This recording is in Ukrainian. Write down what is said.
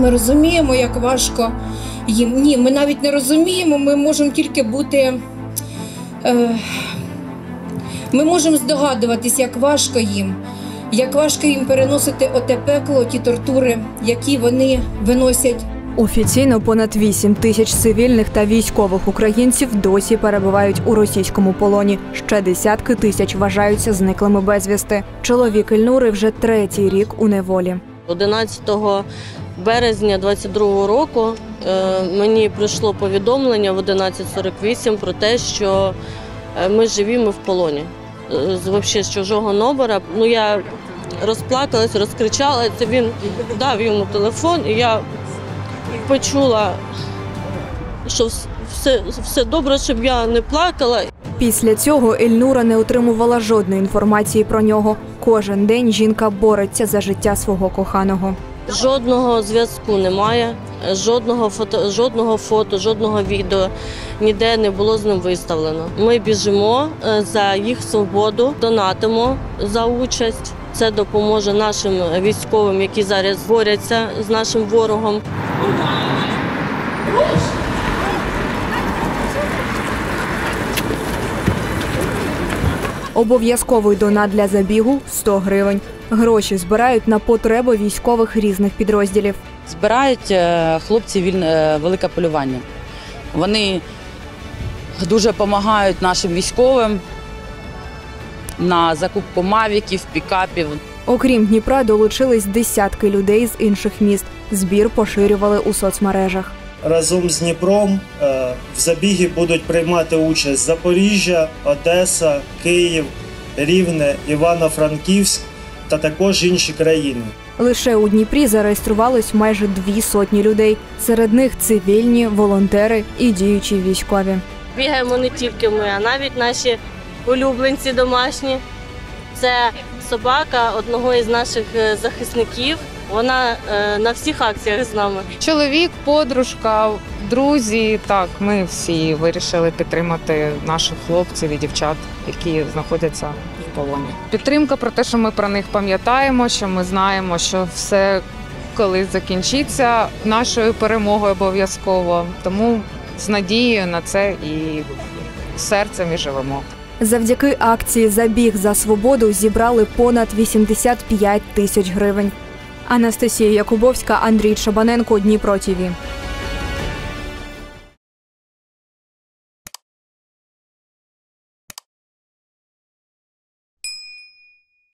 Ми розуміємо, як важко їм. Ні, ми навіть не розуміємо, ми можемо тільки бути. Е, ми можемо здогадуватись, як важко їм, як важко їм переносити оте пекло, ті тортури, які вони виносять Офіційно понад 8 тисяч цивільних та військових українців досі перебувають у російському полоні. Ще десятки тисяч вважаються зниклими безвісти. Чоловік Ільнури вже третій рік у неволі. 11 березня 22-го року е, мені прийшло повідомлення в 11.48 про те, що е, ми живі, ми в полоні. Е, З вообще з чужого номера. Ну я розплакалась, розкричалася. Він дав йому телефон, і я почула, що все, все добре, щоб я не плакала. Після цього Ельнура не отримувала жодної інформації про нього. Кожен день жінка бореться за життя свого коханого. Жодного зв'язку немає, жодного фото, жодного фото, жодного відео ніде не було з ним виставлено. Ми біжимо е, за їх свободу, донатимо за участь. Це допоможе нашим військовим, які зараз борються з нашим ворогом. Обов'язковий донат для забігу 100 гривень. Гроші збирають на потреби військових різних підрозділів. збирають е, хлопці вільне велике полювання. Вони дуже допомагають нашим військовим на закупку мавіків, пікапів. Окрім Дніпра, долучились десятки людей з інших міст. Збір поширювали у соцмережах. разом з Дніпром е, в забігі будуть приймати участь Запоріжжя, Одеса, Київ, Рівне, Івано-Франківськ та також інші країни. Лише у Дніпрі зареєструвалось майже дві сотні людей. Серед них цивільні, волонтери і діючі військові. Бігаємо не тільки ми, а навіть наші улюбленці домашні. Це собака одного із наших е, захисників. Вона е, на всіх акціях з нами. Чоловік, подружка, друзі. Так, ми всі вирішили підтримати наших хлопців і дівчат, які знаходяться в полоні. Підтримка про те, що ми про них пам'ятаємо, що ми знаємо, що все колись закінчиться нашою перемогою обов'язково. Тому з надією на це і серцем і живемо. Завдяки акції Забіг за свободу зібрали понад 85 тисяч гривень. Анастасія Якубовська, Андрій Шабаненко, Дніпро ТІВІ.